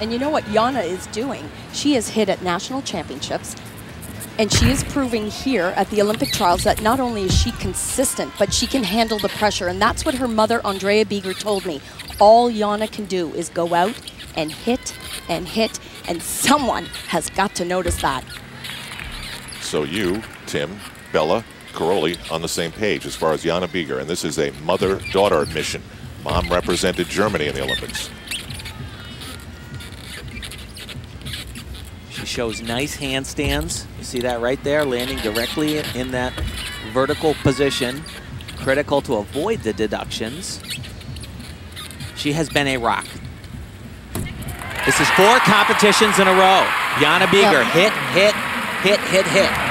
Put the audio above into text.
And you know what Jana is doing? She has hit at national championships, and she is proving here at the Olympic trials that not only is she consistent, but she can handle the pressure. And that's what her mother, Andrea Bieger, told me. All Jana can do is go out and hit and hit, and someone has got to notice that. So you, Tim, Bela, Karolyi on the same page as far as Jana Bieger, and this is a mother-daughter mission. Mom represented Germany in the Olympics. She shows nice handstands. You see that right there, landing directly in that vertical position. Critical to avoid the deductions. She has been a rock. This is four competitions in a row. Jana Bieger, hit, hit, hit, hit, hit.